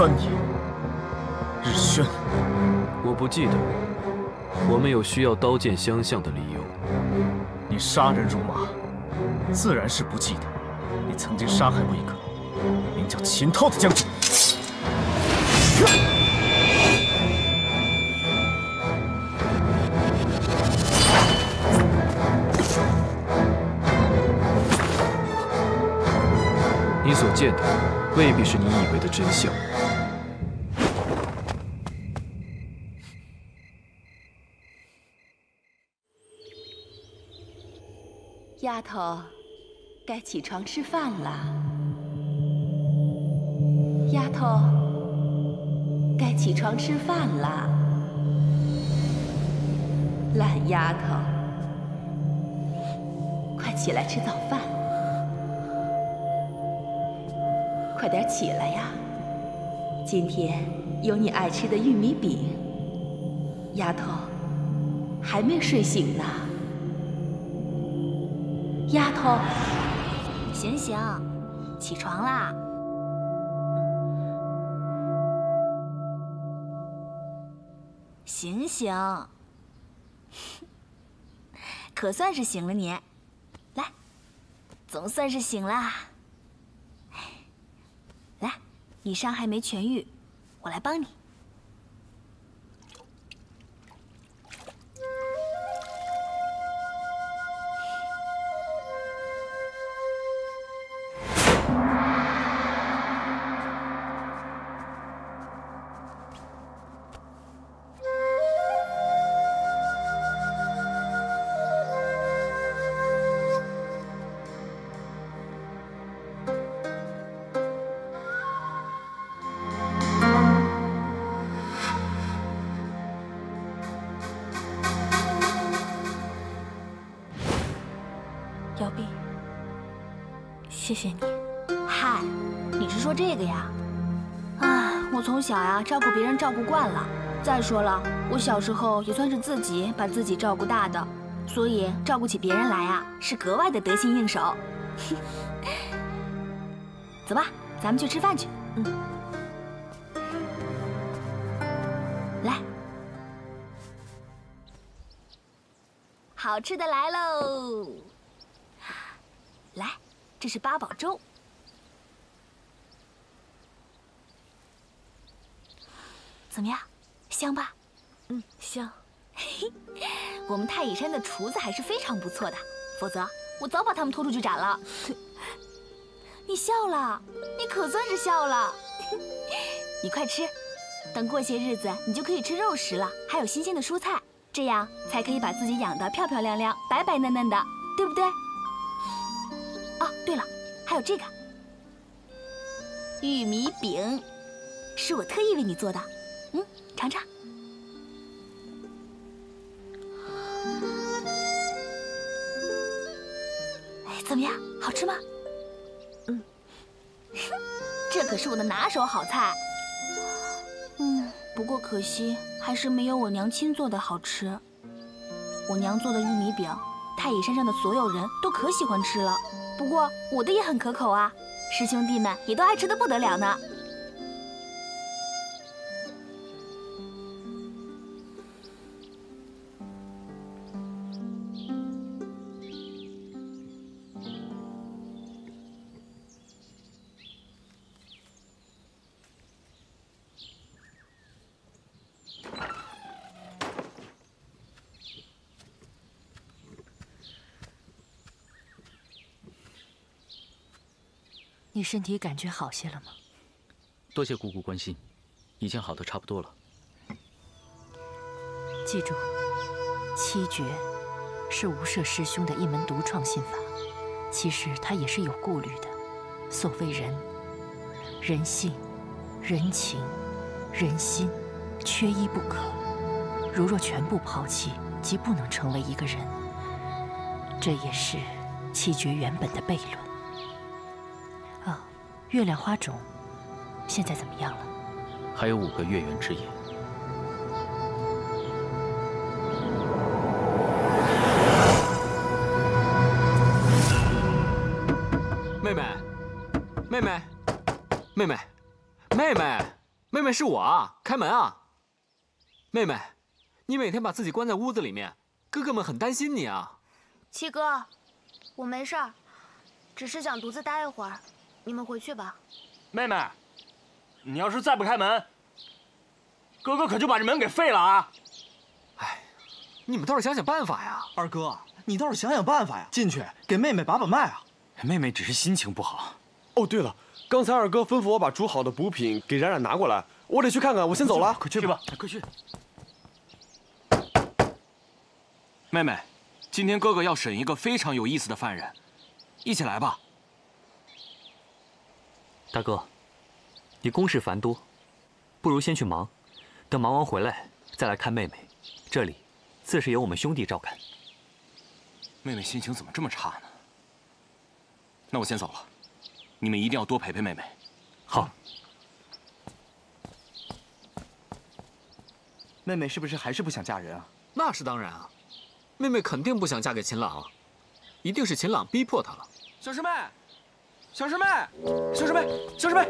三年。日轩，我不记得。我们有需要刀剑相向的理由。你杀人如麻，自然是不记得。你曾经杀害过一个名叫秦涛的将军。你所见的未必是你以为的真相。丫头，该起床吃饭了。丫头，该起床吃饭了。懒丫头，快起来吃早饭。快点起来呀！今天有你爱吃的玉米饼。丫头，还没睡醒呢。丫头，醒醒，起床啦！醒醒，可算是醒了你。来，总算是醒了。来，你伤还没痊愈，我来帮你。谢谢你。嗨，你是说这个呀？啊，我从小呀照顾别人照顾惯了。再说了，我小时候也算是自己把自己照顾大的，所以照顾起别人来呀是格外的得心应手。走吧，咱们去吃饭去。嗯，来，好吃的来喽！来，这是八宝粥，怎么样？香吧？嗯，香。我们太乙山的厨子还是非常不错的，否则我早把他们拖出去斩了。你笑了，你可算是笑了。你快吃，等过些日子你就可以吃肉食了，还有新鲜的蔬菜，这样才可以把自己养得漂漂亮亮、白白嫩嫩的，对不对？哦，对了，还有这个玉米饼，是我特意为你做的。嗯，尝尝。哎，怎么样？好吃吗？嗯，这可是我的拿手好菜。嗯，不过可惜还是没有我娘亲做的好吃。我娘做的玉米饼，太乙山上的所有人都可喜欢吃了。不过我的也很可口啊，师兄弟们也都爱吃的不得了呢。你身体感觉好些了吗？多谢姑姑关心，已经好的差不多了。记住，七绝是无赦师兄的一门独创心法，其实他也是有顾虑的。所谓人，人性、人情、人心，缺一不可。如若全部抛弃，即不能成为一个人。这也是七绝原本的悖论。月亮花种现在怎么样了？还有五个月圆之夜。妹妹，妹妹，妹妹，妹妹妹，妹妹是我啊，开门啊！妹妹，你每天把自己关在屋子里面，哥哥们很担心你啊。七哥，我没事儿，只是想独自待一会儿，你们回去吧。妹妹，你要是再不开门，哥哥可就把这门给废了啊！哎，你们倒是想想办法呀！二哥，你倒是想想办法呀！进去给妹妹把把脉啊！妹妹只是心情不好。哦，对了，刚才二哥吩咐我把煮好的补品给冉冉拿过来，我得去看看。我先走了，快去吧，快去。妹妹，今天哥哥要审一个非常有意思的犯人，一起来吧。大哥，你公事繁多，不如先去忙，等忙完回来再来看妹妹。这里自是由我们兄弟照看。妹妹心情怎么这么差呢？那我先走了，你们一定要多陪陪妹妹。好。妹妹是不是还是不想嫁人啊？那是当然啊，妹妹肯定不想嫁给秦朗，一定是秦朗逼迫她了。小师妹，小师妹，小师妹，小师妹，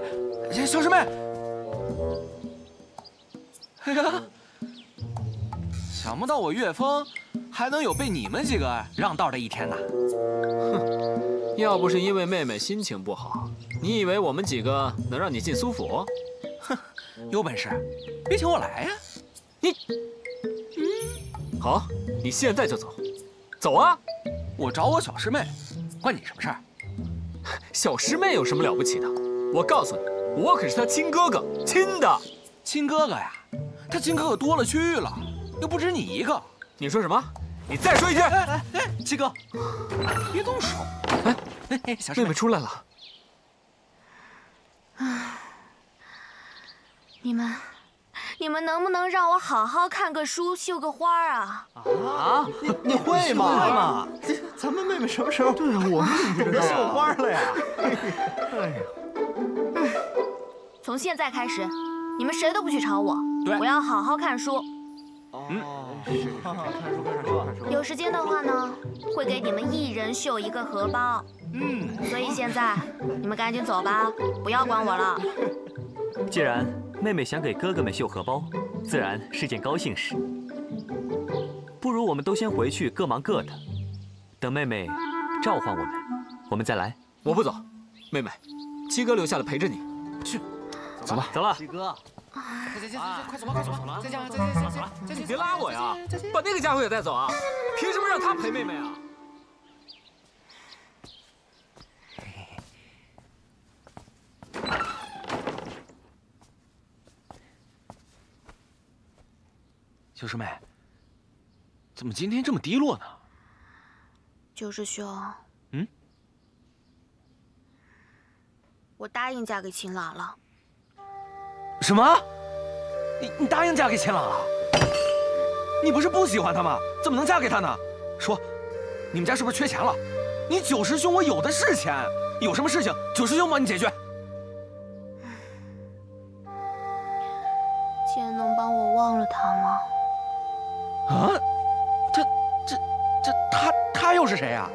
小师妹！哎呀，想不到我岳峰还能有被你们几个让道的一天呢。哼，要不是因为妹妹心情不好，你以为我们几个能让你进苏府？哼，有本事别请我来呀！你，嗯，好，你现在就走，走啊！我找我小师妹，关你什么事儿？小师妹有什么了不起的？我告诉你，我可是她亲哥哥，亲的。亲哥哥呀，他亲哥哥多了去了，又不止你一个。你说什么？你再说一句！哎哎哎，七哥，别动手！哎哎，小师妹妹出来了。啊，你们。你们能不能让我好好看个书、绣个花啊？啊，你你会吗？这咱们妹妹什么时候对啊，我们怎么 绣花了呀？哎呀，从现在开始，你们谁都不许吵我。对，我要好好看书。嗯，是是是，看书看书看书。有时间的话呢，会给你们一人绣一个荷包。嗯，所以现在你们赶紧走吧，不要管我了。既然。妹妹想给哥哥们绣荷包，自然是件高兴事。不如我们都先回去各忙各的，等妹妹召唤我们，我们再来。我不走，妹妹，七哥留下来陪着你。去，走吧，走了。七哥，行行行行，快走吧，快走吧，再见再见再见！你别拉我呀，把那个家伙也带走啊！凭什么让他陪妹妹啊？九师妹，怎么今天这么低落呢？九师兄，嗯，我答应嫁给秦朗了。什么？你你答应嫁给秦朗了？你不是不喜欢他吗？怎么能嫁给他呢？说，你们家是不是缺钱了？你九师兄我有的是钱，有什么事情九师兄帮你解决。姐能帮我忘了他吗？啊，他、这、这，他他又是谁啊？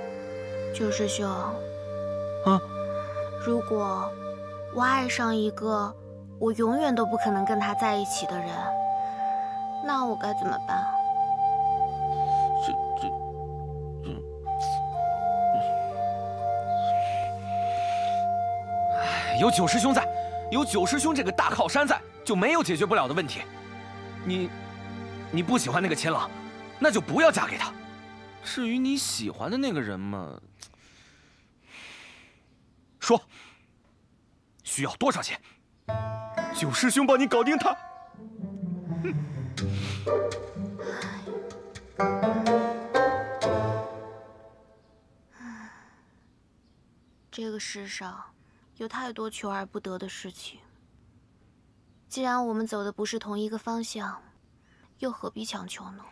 九师兄，啊，如果我爱上一个我永远都不可能跟他在一起的人，那我该怎么办？这、这、这……哎，有九师兄在，有九师兄这个大靠山在，就没有解决不了的问题。你。你不喜欢那个秦朗，那就不要嫁给他。至于你喜欢的那个人嘛，说，需要多少钱？九师兄帮你搞定他。这个世上有太多求而不得的事情。既然我们走的不是同一个方向。又何必强求呢？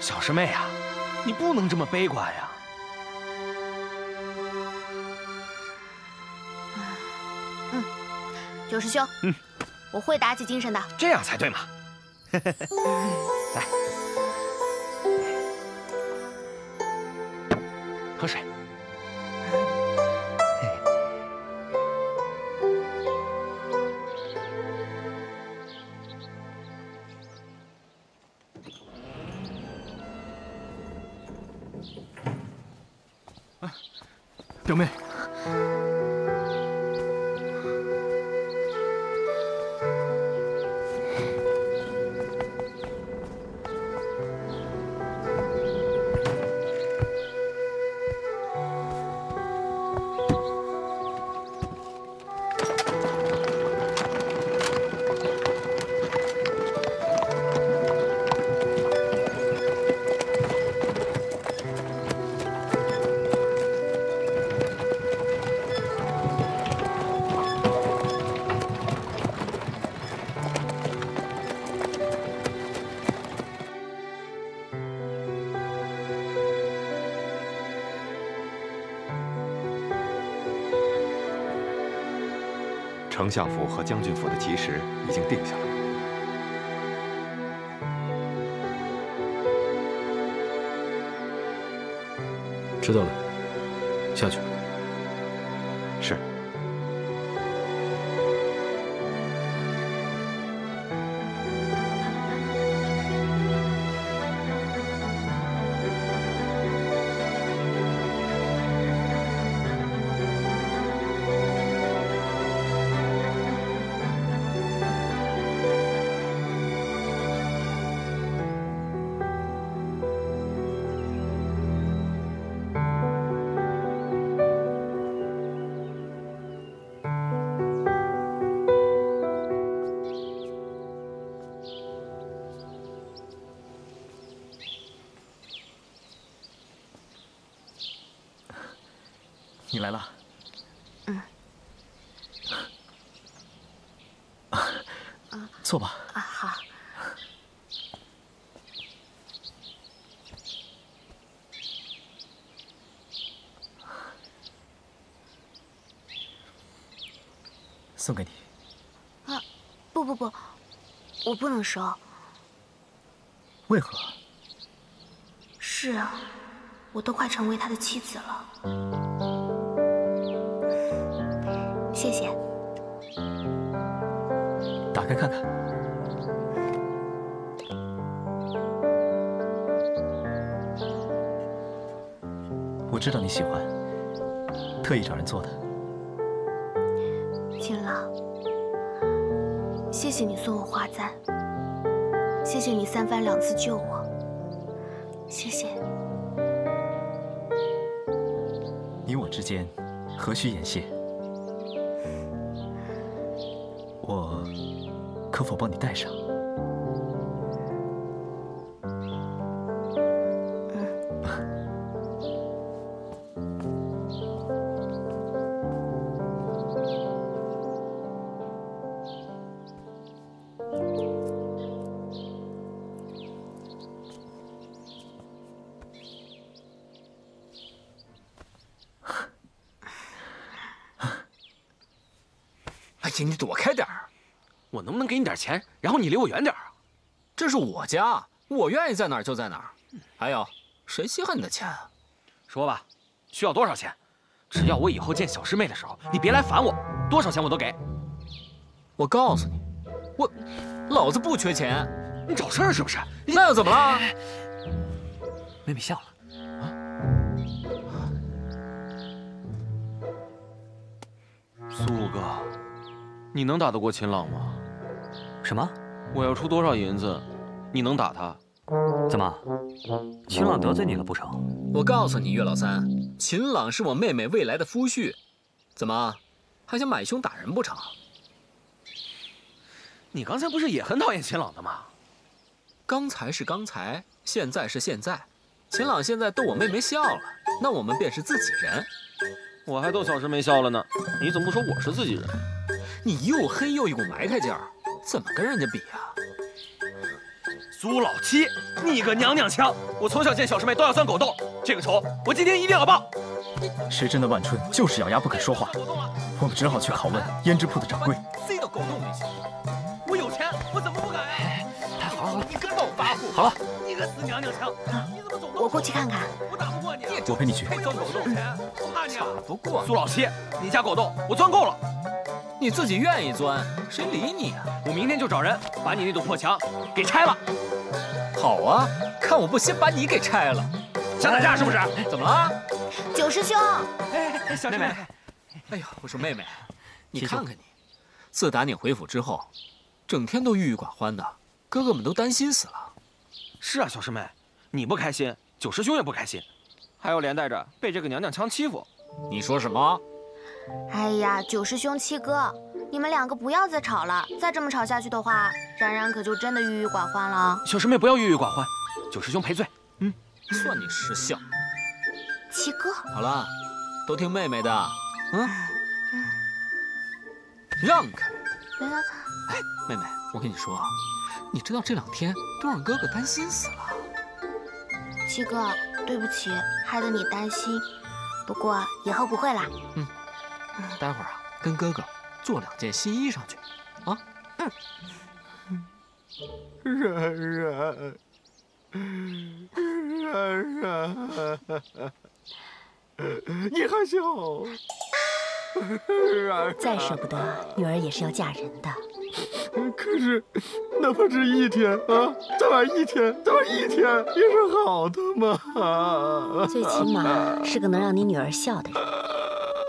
小师妹呀，你不能这么悲观呀！嗯，九师兄，嗯，我会打起精神的。这样才对嘛！来，喝水。表妹，相府和将军府的吉时已经定下了。知道了，下去。吧。坐吧。啊，好。送给你。啊，不不不，我不能收。为何？是啊，我都快成为他的妻子了。谢谢。打开看看。我知道你喜欢，特意找人做的。秦朗，谢谢你送我花簪，谢谢你三番两次救我，谢谢。你我之间何须言谢？可否帮你戴上？哎呀，你躲开！点钱，然后你离我远点啊？这是我家，我愿意在哪儿就在哪儿。还有，谁稀罕你的钱啊？说吧，需要多少钱？只要我以后见小师妹的时候，你别来烦我，多少钱我都给。我告诉你，我老子不缺钱。你找事儿是不是？那又怎么了？妹妹笑了。苏五哥，你能打得过秦朗吗？什么？我要出多少银子，你能打他？怎么，秦朗得罪你了不成？我告诉你，岳老三，秦朗是我妹妹未来的夫婿，怎么，还想买凶打人不成？你刚才不是也很讨厌秦朗的吗？刚才是刚才，现在是现在。秦朗现在逗我妹妹笑了，那我们便是自己人。我还逗小师妹笑了呢，你怎么不说我是自己人？你又黑又一股埋汰劲儿，怎么跟人家比呀？苏老七，你个娘娘腔！我从小见小师妹都要钻狗洞，这个仇我今天一定要报。时珍的万春就是咬牙不肯说话，我们只好去拷问胭脂铺的掌柜。塞到狗洞里去！我有钱，我怎么不敢？太好了好了，你跟着我发护！好了，你个死娘娘腔！你怎么总我过去看看。我打不过你，我陪你去。还钻狗洞钱，我怕你打！不过苏老七，你家狗洞我钻够了。你自己愿意钻，谁理你啊？我明天就找人把你那堵破墙给拆了。好啊，看我不先把你给拆了！想打架是不是？怎么了？九师兄，哎，小师妹，哎呦，我说妹妹，你看看你，自打你回府之后，整天都郁郁寡欢的，哥哥们都担心死了。是啊，小师妹，你不开心，九师兄也不开心，还要连带着被这个娘娘腔欺负。你说什么？哎呀，九师兄、七哥，你们两个不要再吵了，再这么吵下去的话，冉冉可就真的郁郁寡欢了。小师妹不要郁郁寡欢，九师兄赔罪。嗯，算你识相。七哥，好了，都听妹妹的。嗯，让开。哎，妹妹，我跟你说啊，你知道这两天都让哥哥担心死了。七哥，对不起，害得你担心。不过以后不会啦。嗯，待会儿啊，跟哥哥做两件新衣裳去，啊。嗯。冉冉，冉冉，你还小。冉。再舍不得，女儿也是要嫁人的。可是，哪怕只一天啊，再晚一天，再晚一天也是好的嘛。最起码是个能让你女儿笑的人。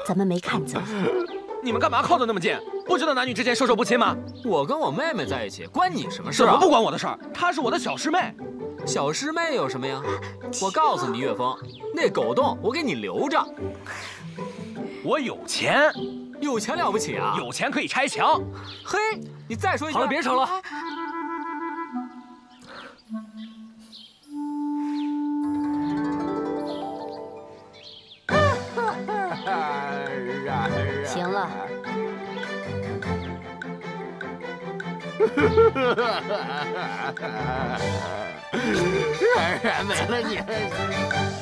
咱们没看走。你们干嘛靠得那么近？不知道男女之间授受不亲吗？我跟我妹妹在一起，关你什么事？怎么不关我的事儿？她是我的小师妹。小师妹有什么呀？我告诉你，岳峰，那狗洞我给你留着。我有钱。有钱了不起啊！有钱可以拆墙。嘿，你再说一句。好了，别吵了。了。冉冉没了你。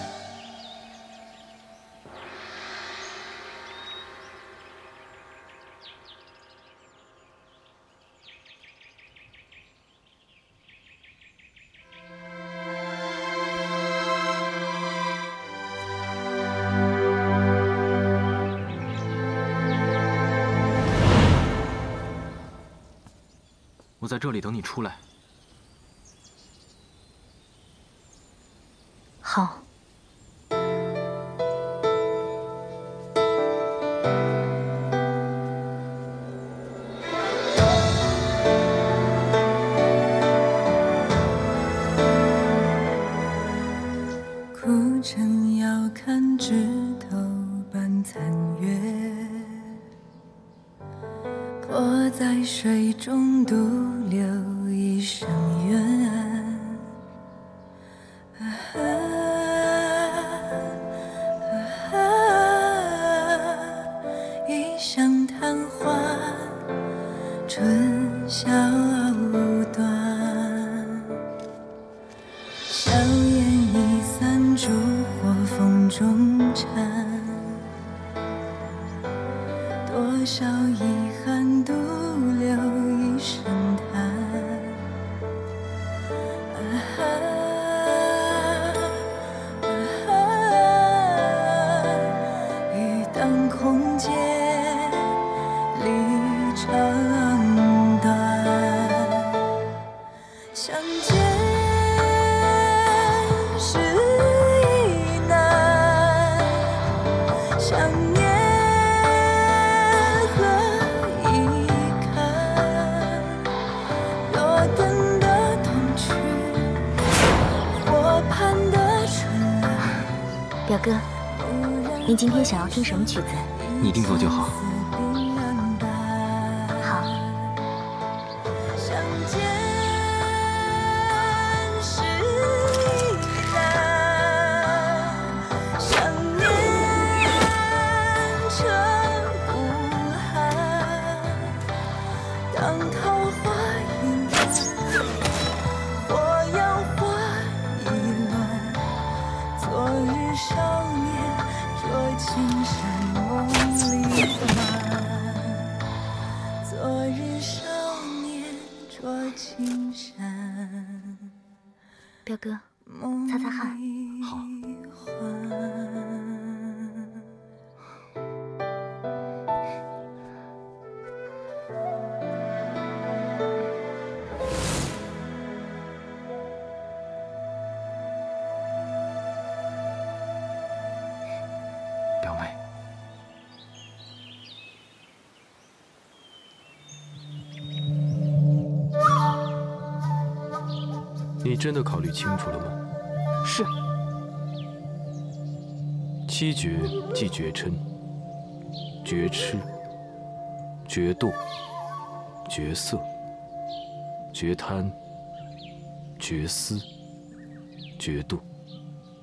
我在这里等你出来。在水中独留一生缘，听什么曲子？你定做就。好。你真的考虑清楚了吗？是。七绝即绝嗔、绝痴、绝妒、绝色、绝贪、绝思、绝妒，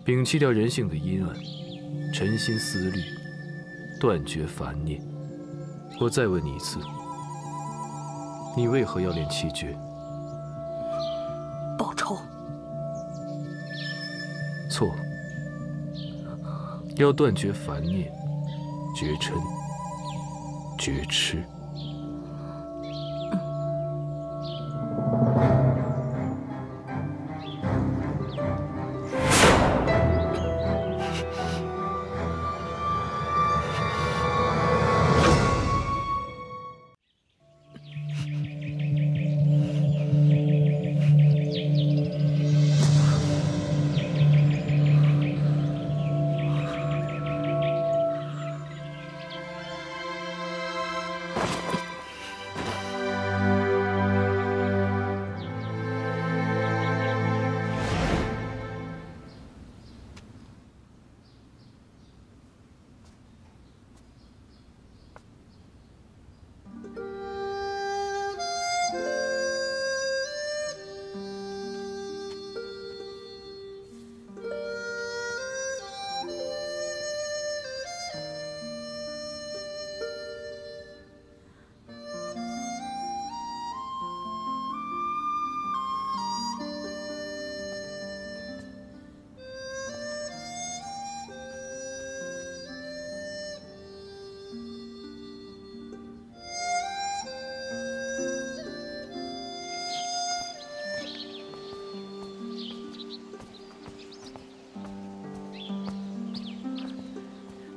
摒弃掉人性的阴暗，沉心思虑，断绝烦念。我再问你一次，你为何要练七绝？要断绝烦念，绝嗔，绝痴。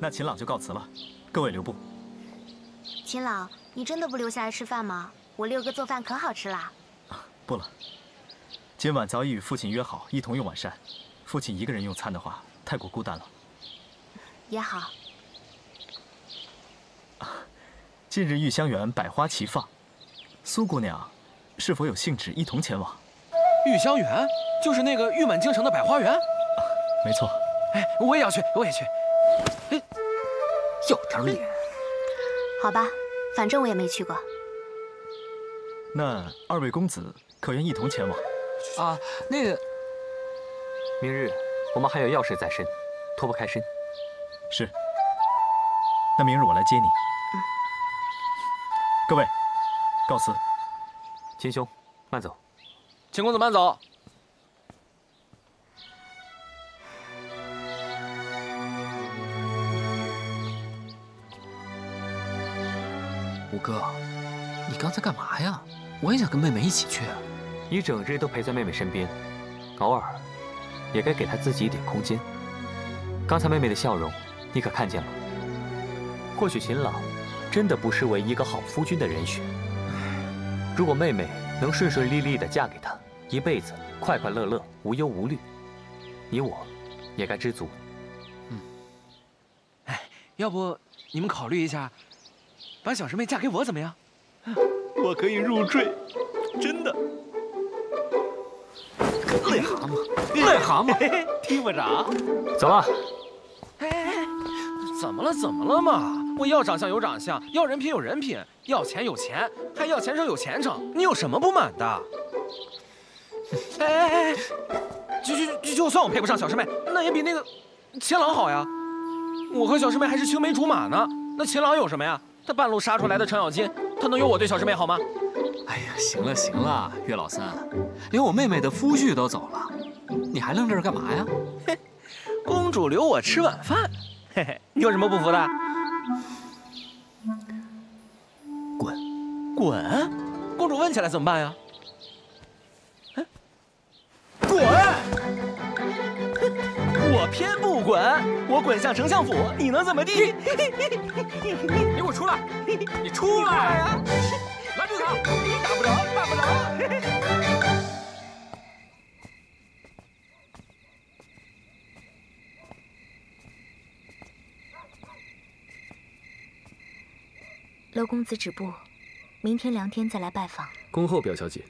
那秦朗就告辞了，各位留步。秦朗，你真的不留下来吃饭吗？我六哥做饭可好吃啦。不了，今晚早已与父亲约好一同用晚膳，父亲一个人用餐的话太过孤单了。也好。近日玉香园百花齐放，苏姑娘是否有兴致一同前往？玉香园就是那个玉满京城的百花园。没错。哎，我也要去，我也去。要点脸，好吧，反正我也没去过。那二位公子可愿一同前往？啊，那个，明日我们还有要事在身，脱不开身。是。那明日我来接你。嗯。各位，告辞。秦兄，慢走。秦公子慢走。五哥，你刚才干嘛呀？我也想跟妹妹一起去。你整日都陪在妹妹身边，偶尔也该给她自己一点空间。刚才妹妹的笑容，你可看见了？或许秦朗真的不失为一个好夫君的人选。如果妹妹能顺顺利利的嫁给他，一辈子快快乐乐，无忧无虑，你我也该知足。嗯。哎，要不你们考虑一下？把小师妹嫁给我怎么样？我可以入赘，真的。癞蛤蟆，癞蛤蟆，踢不着。走了。哎，怎么了？怎么了嘛？我要长相有长相，要人品有人品，要钱有钱，还要前程有前程。你有什么不满的？哎哎哎！就就就就算我配不上小师妹，那也比那个秦朗好呀。我和小师妹还是青梅竹马呢。那秦朗有什么呀？他半路杀出来的程咬金，他能有我对小师妹好吗？哎呀，行了行了，岳老三，连我妹妹的夫婿都走了，你还愣这儿干嘛呀？嘿，公主留我吃晚饭，嘿嘿，你有什么不服的？滚，滚！公主问起来怎么办呀？我偏不滚，我滚向丞相府，你能怎么地？你给我出来！你出来呀！拦住他！打不着，打不着。娄公子止步，明天梁天再来拜访。恭候表小姐。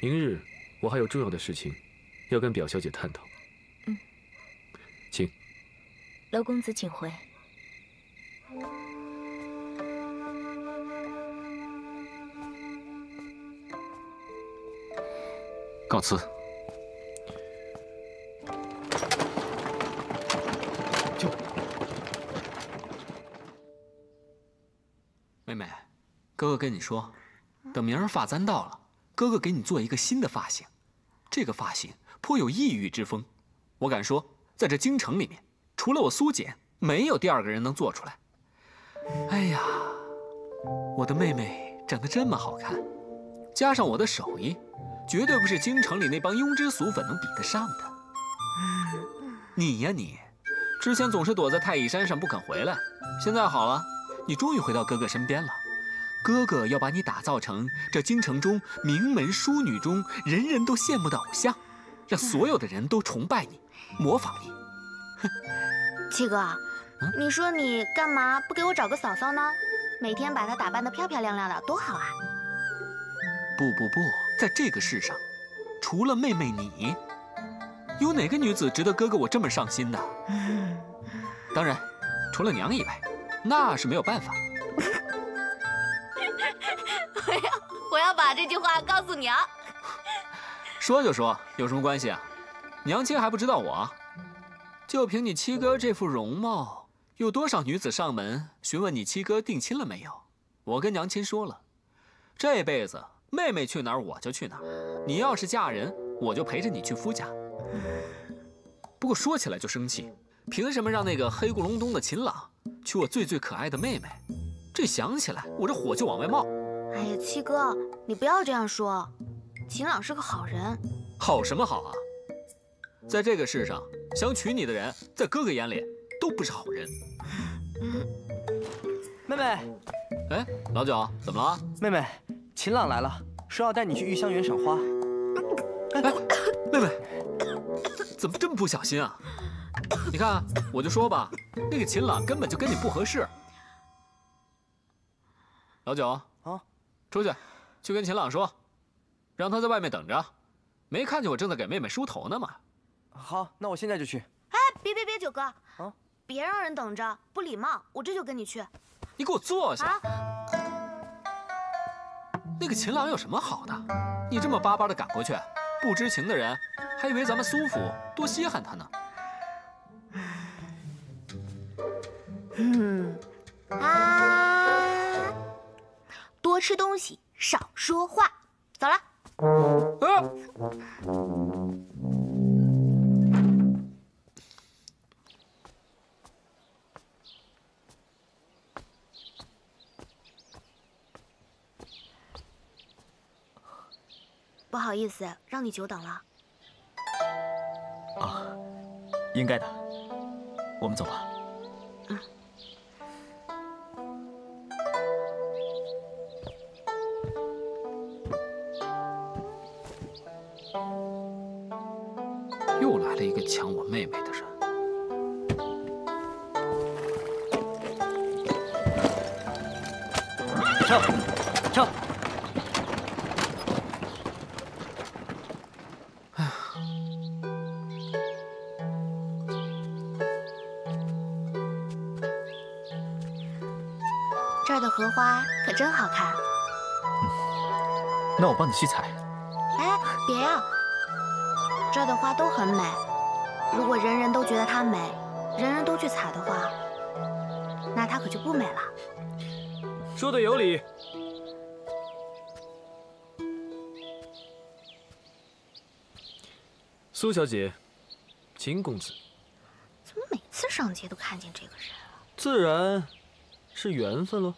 明日我还有重要的事情要跟表小姐探讨。嗯，请。娄公子请回。告辞。就妹妹，哥哥跟你说，等明儿发簪到了，哥哥给你做一个新的发型。这个发型颇有异域之风，我敢说，在这京城里面，除了我苏简，没有第二个人能做出来。哎呀，我的妹妹长得这么好看，加上我的手艺。绝对不是京城里那帮庸脂俗粉能比得上的。你呀你，之前总是躲在太乙山上不肯回来，现在好了，你终于回到哥哥身边了。哥哥要把你打造成这京城中名门淑女中人人都羡慕的偶像，让所有的人都崇拜你，模仿你。哼，七哥，你说你干嘛不给我找个嫂嫂呢？每天把她打扮得漂漂亮亮的，多好啊！不不不。在这个世上，除了妹妹你，有哪个女子值得哥哥我这么上心的？当然，除了娘以外，那是没有办法。我要我要把这句话告诉娘。说就说，有什么关系啊？娘亲还不知道我，就凭你七哥这副容貌，有多少女子上门询问你七哥定亲了没有？我跟娘亲说了，这辈子。妹妹去哪儿，我就去哪儿。你要是嫁人，我就陪着你去夫家。不过说起来就生气，凭什么让那个黑咕隆咚的秦朗娶我最最可爱的妹妹？这想起来，我这火就往外冒。哎呀，七哥，你不要这样说。秦朗是个好人。好什么好啊？在这个世上，想娶你的人，在哥哥眼里都不是好人。妹妹，哎，老九，怎么了？妹妹。秦朗来了，说要带你去玉香园赏花。哎，妹妹，怎么这么不小心啊？你看，我就说吧，那个秦朗根本就跟你不合适。老九，啊，出去，去跟秦朗说，让他在外面等着。没看见我正在给妹妹梳头呢吗？好，那我现在就去。哎，别别别，九哥，啊，别让人等着，不礼貌。我这就跟你去。你给我坐下。那个秦朗有什么好的？你这么巴巴的赶过去，不知情的人还以为咱们苏府多稀罕他呢。嗯，啊，多吃东西，少说话。走了。不好意思，让你久等了。啊，应该的。我们走吧。嗯。又来了一个抢我妹妹的人。撤，撤。那我帮你去采。哎，别呀！这儿的花都很美，如果人人都觉得它美，人人都去采的话，那它可就不美了。说的有理。苏小姐，秦公子，怎么每次上街都看见这个人啊？自然是缘分喽。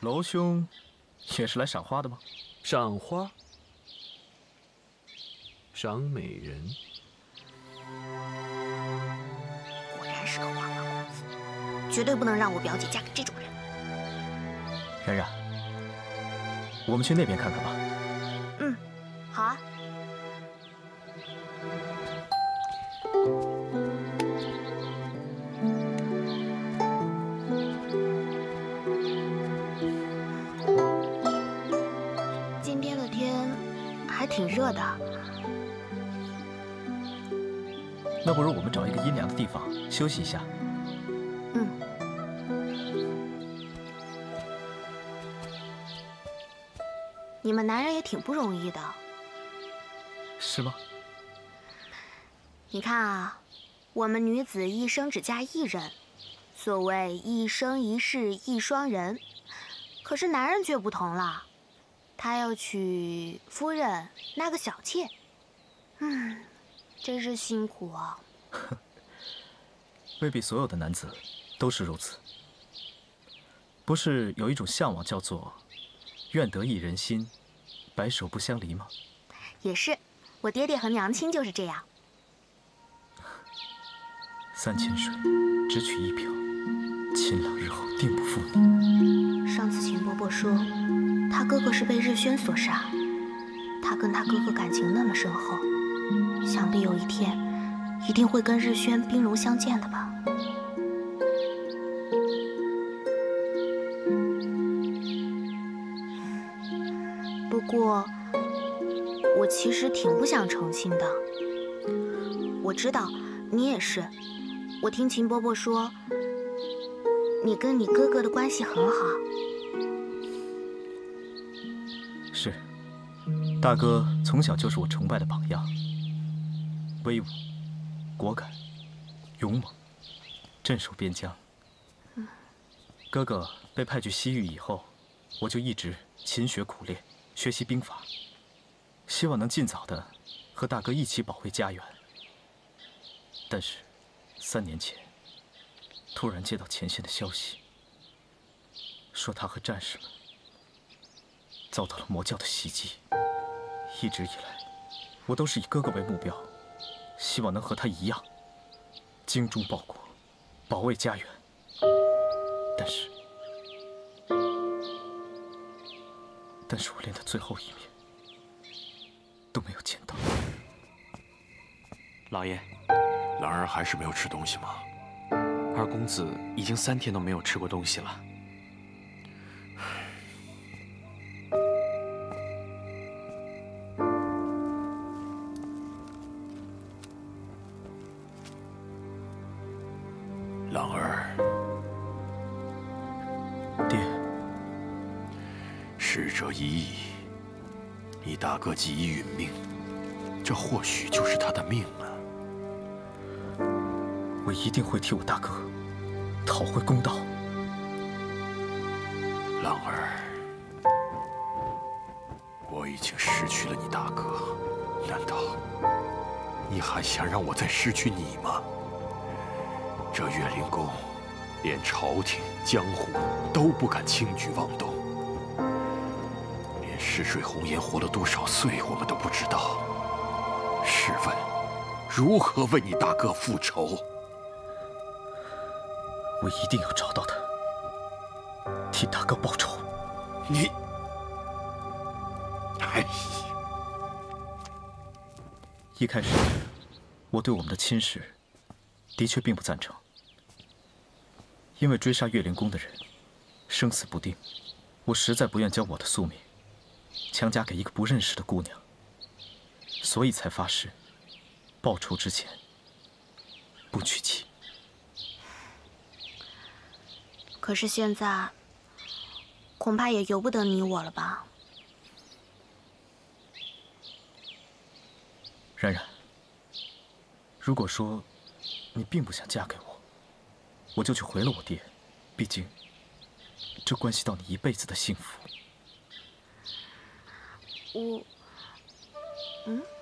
娄兄，也是来赏花的吗？赏花，赏美人。果然是个花花公子，绝对不能让我表姐嫁给这种人。冉冉，我们去那边看看吧。嗯，好啊。休息一下。嗯。你们男人也挺不容易的。是吗？你看啊，我们女子一生只嫁一人，所谓一生一世一双人。可是男人却不同了，他要娶夫人，纳个小妾。嗯。真是辛苦啊！未必所有的男子都是如此。不是有一种向往叫做“愿得一人心，白首不相离”吗？也是，我爹爹和娘亲就是这样。三千水，只取一瓢，秦朗日后定不负你。上次秦伯伯说，他哥哥是被日轩所杀，他跟他哥哥感情那么深厚。想必有一天，一定会跟日轩兵戎相见的吧。不过，我其实挺不想成亲的。我知道，你也是。我听秦伯伯说，你跟你哥哥的关系很好。是，大哥从小就是我崇拜的榜样。威武、果敢、勇猛，镇守边疆。哥哥被派去西域以后，我就一直勤学苦练，学习兵法，希望能尽早的和大哥一起保卫家园。但是，三年前突然接到前线的消息，说他和战士们遭到了魔教的袭击。一直以来，我都是以哥哥为目标。希望能和他一样，精忠报国，保卫家园。但是，但是我连他最后一面都没有见到。老爷，兰儿还是没有吃东西吗？二公子已经三天都没有吃过东西了。哥既已殒命，这或许就是他的命啊！我一定会替我大哥讨回公道。浪儿，我已经失去了你大哥，难道你还想让我再失去你吗？这岳灵公，连朝廷、江湖都不敢轻举妄动。逝水红颜活了多少岁，我们都不知道。试问，如何为你大哥复仇？我一定要找到他，替大哥报仇。你，哎呀！一开始，我对我们的亲事的确并不赞成，因为追杀岳灵宫的人生死不定，我实在不愿将我的宿命。强加给一个不认识的姑娘，所以才发誓，报仇之前不娶妻。可是现在，恐怕也由不得你我了吧？然然，如果说你并不想嫁给我，我就去回了我爹，毕竟这关系到你一辈子的幸福。我，嗯。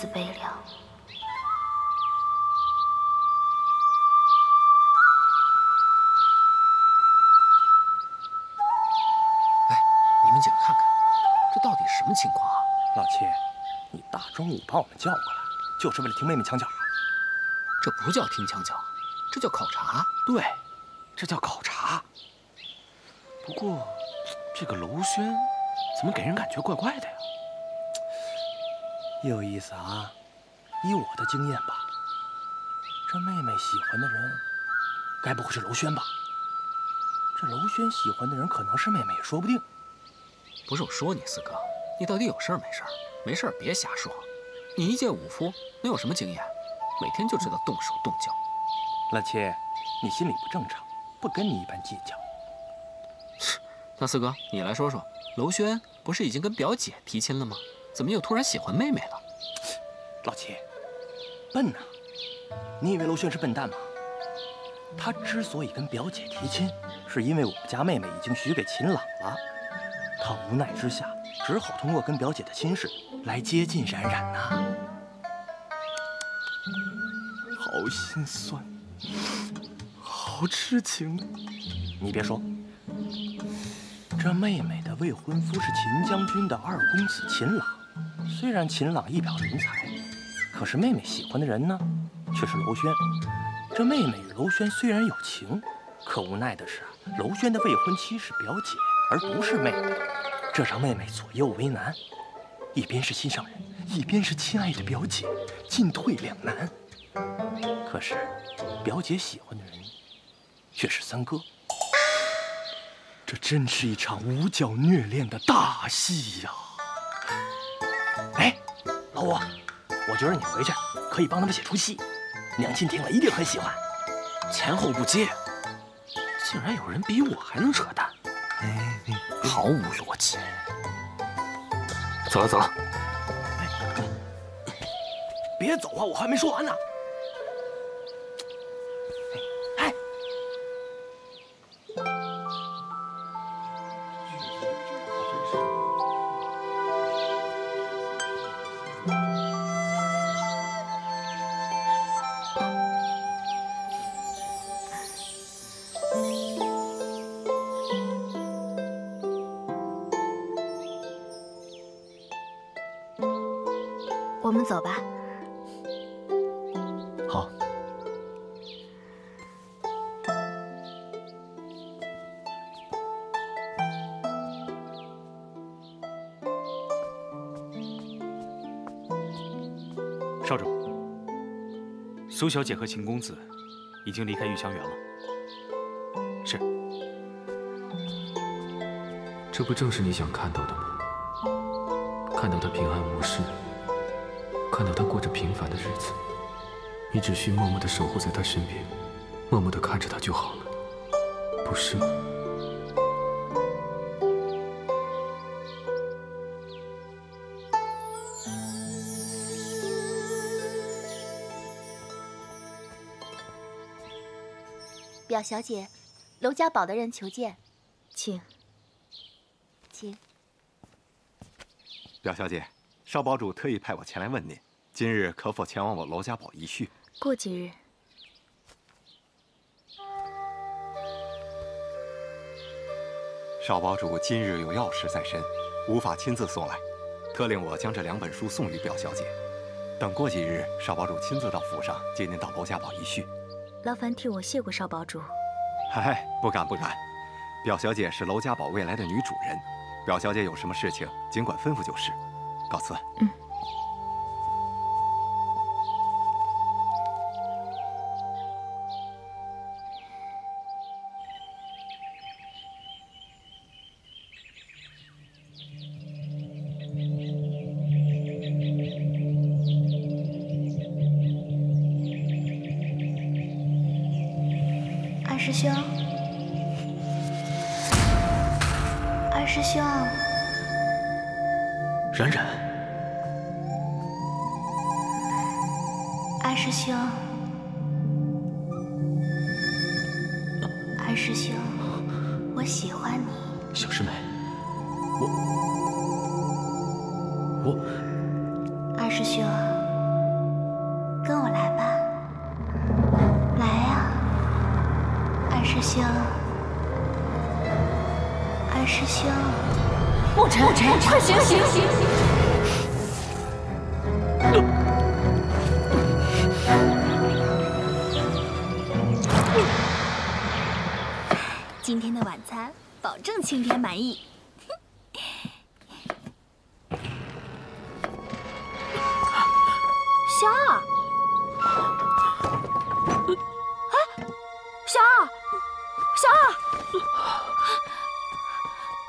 哎，你们几个看看，这到底什么情况啊？老七，你大中午把我们叫过来，就是为了听妹妹墙角？这不叫听墙角，这叫考察。对，这叫考察。不过，这个卢轩怎么给人感觉怪怪的呀？有意思啊！以我的经验吧，这妹妹喜欢的人，该不会是娄轩吧？这娄轩喜欢的人可能是妹妹，也说不定。不是我说你四哥，你到底有事儿没事儿？没事儿别瞎说。你一介武夫，能有什么经验？每天就知道动手动脚。老七，你心里不正常，不跟你一般计较。那四哥，你来说说，娄轩不是已经跟表姐提亲了吗？怎么又突然喜欢妹妹了？老七，笨呐！你以为娄轩是笨蛋吗？他之所以跟表姐提亲，是因为我们家妹妹已经许给秦朗了。他无奈之下，只好通过跟表姐的亲事来接近冉冉呐。好心酸，好痴情。你别说，这妹妹的未婚夫是秦将军的二公子秦朗。虽然秦朗一表人才，可是妹妹喜欢的人呢，却是娄轩。这妹妹与娄轩虽然有情，可无奈的是，娄轩的未婚妻是表姐，而不是妹妹，这让妹妹左右为难，一边是心上人，一边是亲爱的表姐，进退两难。可是，表姐喜欢的人却是三哥，这真是一场五角虐恋的大戏呀！老五，我觉得你回去可以帮他们写出戏。娘亲听了一定很喜欢，前后不接，竟然有人比我还能扯淡，毫无逻辑。走了走了，别走啊，我还没说完呢。苏小姐和秦公子已经离开玉香园了。是。这不正是你想看到的吗？看到他平安无事，看到他过着平凡的日子，你只需默默的守护在他身边，默默的看着他就好了，不是吗？表小姐，娄家堡的人求见，请。请。表小姐，少堡主特意派我前来问您，今日可否前往我娄家堡一叙？过几日。少堡主今日有要事在身，无法亲自送来，特令我将这两本书送与表小姐。等过几日，少堡主亲自到府上接您到娄家堡一叙。劳烦替我谢过少堡主。哎，不敢不敢。表小姐是娄家堡未来的女主人，表小姐有什么事情尽管吩咐就是。告辞。嗯。小二，哎，小二，小二，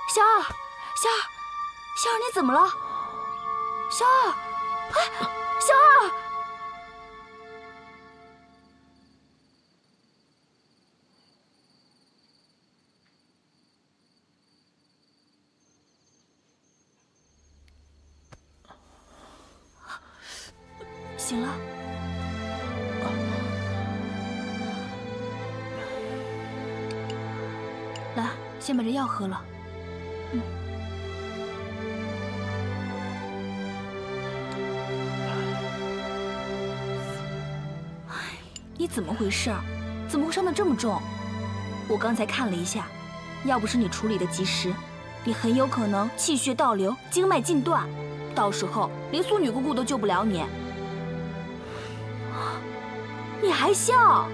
小二，小二，小二，你怎么了？小二，哎，小二。把这药喝了。嗯。哎，你怎么回事？怎么会伤得这么重？我刚才看了一下，要不是你处理的及时，你很有可能气血倒流，经脉尽断，到时候连苏女姑姑都救不了你。你还笑？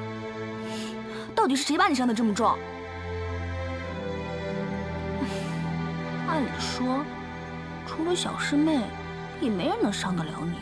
到底是谁把你伤得这么重？按理说，除了小师妹，也没人能伤得了你。